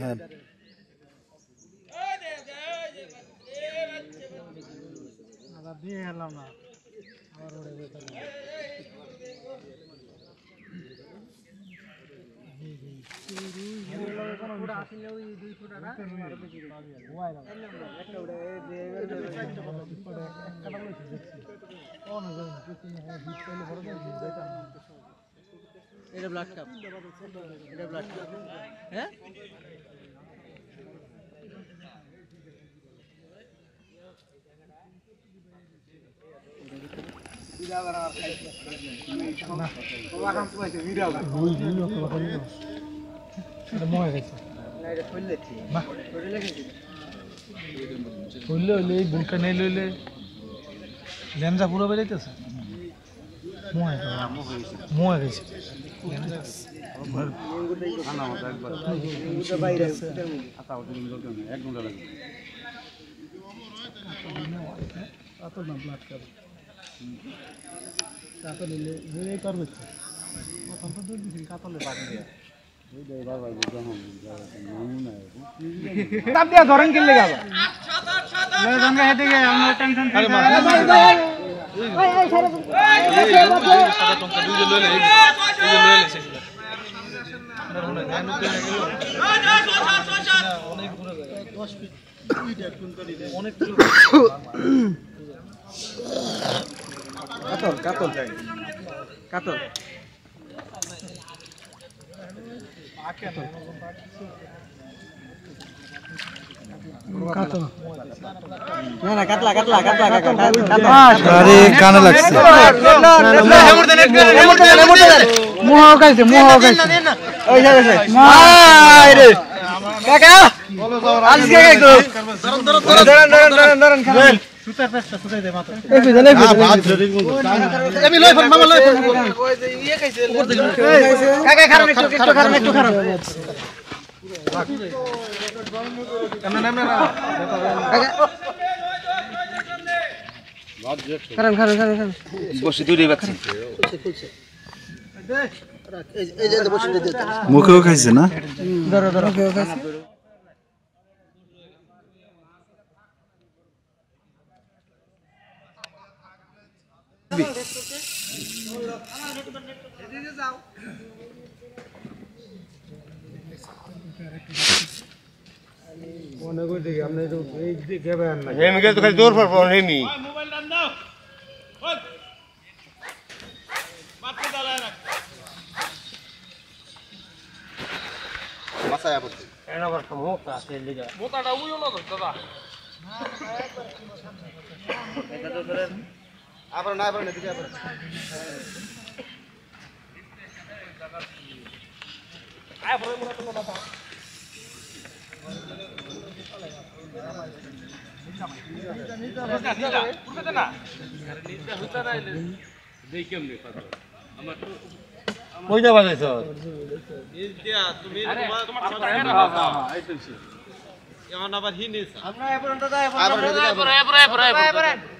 ধ্যান এটা blood cup এটা ব্লাড কাপ হ্যাঁ? হইলে হইলে এই বুলটা নেই লইলে লেঞ্জা পুরো বেরিয়েছে মোয়া মোয়া গেছে না ব্লাড কাপ কাতল নিলে যে করবে প্রথম তো দুধ দিছিল কাতলে বাদ দিয়ে ধরেন কিনলে গাবা হেঁটে গিয়ে আমরা টেনশন কাতল কাতল কাতল কাতল না না কাতলা কাতলা কাতলা কাতলা আরে কানে লাগছে মোহ গাইছে মোহ গাইছে ওই যাবে সে আয় রে কাকা কাকা খারাপ একটু একটু খারাপ একটু খারাপ খারাপ খারাপ খারাপ বসে বাচ্চা। মুখেও খাইছে না? ধরো ধরো। হেমি গেলে তো খালি দৌড় পড়ব হেমি। মাথায় আপত্তি আবার না আবার না দিকে আবার কই যাবা যাইছ আপনারা এ পর্যন্ত দাও এ পর্যন্ত লাগতো না নিচে জাঙ্গে আছে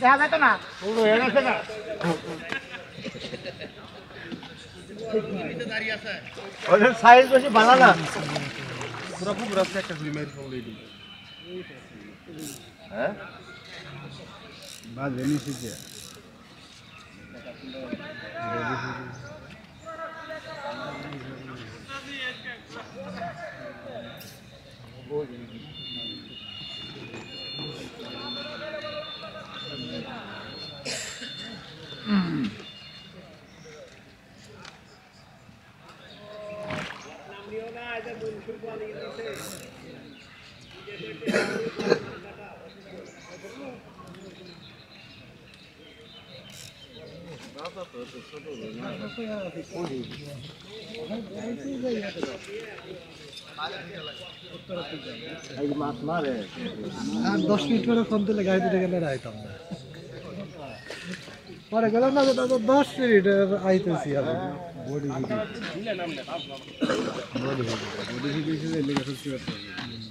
দেখা যেত না ওদের সাইজ বেশি ভালো না হ্যাঁ বাজে নিচে আর দশ মিনিট করে ফোন দিলে গাড়ি দিতে গেলে আইতাম না। পরে গেলাম না তো দশ মিনিট আইতেছি আমি body video body video body video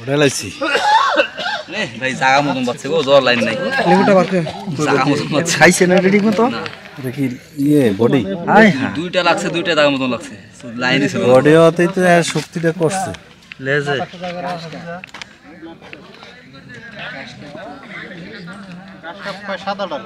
ওটা লাইছি ভাই জাগা মতন পাচ্ছে গো জ্বর লাইন নাই। লিমিটটা বার জাগা মতন পাচ্ছে খাইছে না রেডি মতো? এটা ইয়ে বডি আয়। হ্যাঁ দুইটা লাগছে দুইটা জাগা মতন লাগছে। লাইনই ছিল বডি হতেই তো শক্তিটা করছে লেজে। সাদা ডাল